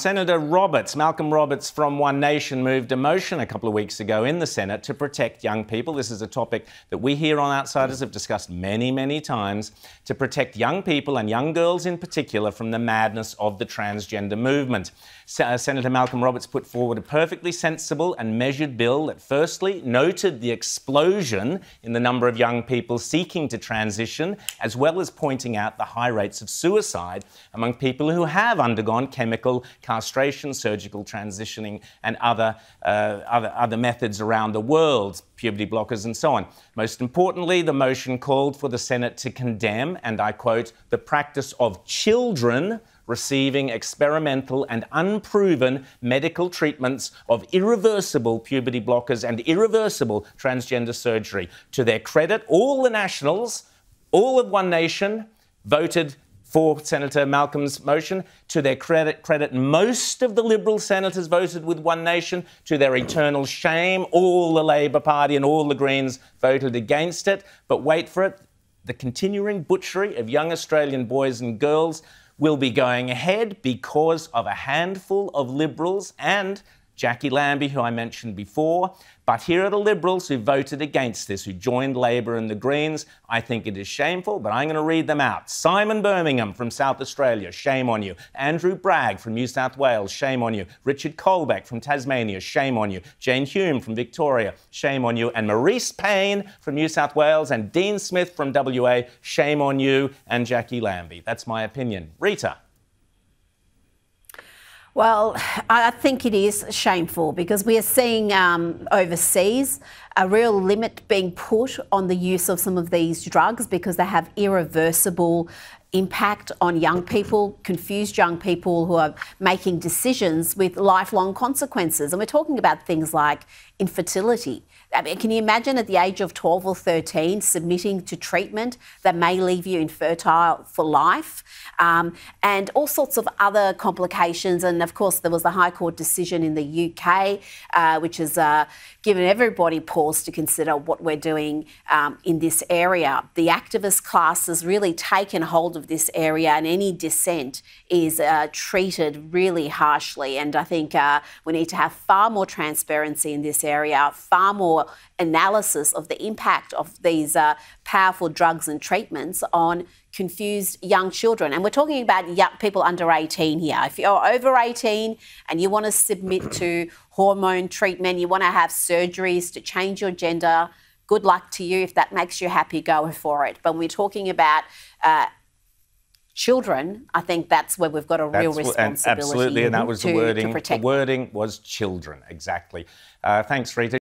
Senator Roberts, Malcolm Roberts from One Nation, moved a motion a couple of weeks ago in the Senate to protect young people. This is a topic that we here on Outsiders have discussed many, many times to protect young people and young girls in particular from the madness of the transgender movement. Uh, Senator Malcolm Roberts put forward a perfectly sensible and measured bill that firstly noted the explosion in the number of young people seeking to transition, as well as pointing out the high rates of suicide among people who have undergone chemical castration, surgical transitioning, and other, uh, other, other methods around the world, puberty blockers, and so on. Most importantly, the motion called for the Senate to condemn, and I quote, the practice of children receiving experimental and unproven medical treatments of irreversible puberty blockers and irreversible transgender surgery. To their credit, all the nationals, all of One Nation, voted for Senator Malcolm's motion. To their credit, credit, most of the Liberal senators voted with One Nation. To their eternal shame, all the Labor Party and all the Greens voted against it. But wait for it, the continuing butchery of young Australian boys and girls will be going ahead because of a handful of Liberals and Jacqui Lambie, who I mentioned before. But here are the Liberals who voted against this, who joined Labor and the Greens. I think it is shameful, but I'm going to read them out. Simon Birmingham from South Australia, shame on you. Andrew Bragg from New South Wales, shame on you. Richard Colbeck from Tasmania, shame on you. Jane Hume from Victoria, shame on you. And Marise Payne from New South Wales and Dean Smith from WA, shame on you. And Jacqui Lambie. That's my opinion. Rita. Well, I think it is shameful because we are seeing um, overseas a real limit being put on the use of some of these drugs because they have irreversible impact on young people, confused young people who are making decisions with lifelong consequences. And we're talking about things like infertility. I mean, can you imagine at the age of 12 or 13 submitting to treatment that may leave you infertile for life? Um, and all sorts of other complications. And of course, there was the High Court decision in the UK, uh, which has uh, given everybody pause to consider what we're doing um, in this area. The activist class has really taken hold of this area, and any dissent is uh, treated really harshly. And I think uh, we need to have far more transparency in this area, far more analysis of the impact of these uh, powerful drugs and treatments on confused young children. And we're talking about young people under 18 here. If you're over 18 and you want to submit to hormone treatment, you want to have surgeries to change your gender, good luck to you. If that makes you happy, go for it. But when we're talking about uh, children, I think that's where we've got a that's real responsibility. And absolutely, and that was to, the wording. The wording was children, exactly. Uh, thanks, Rita.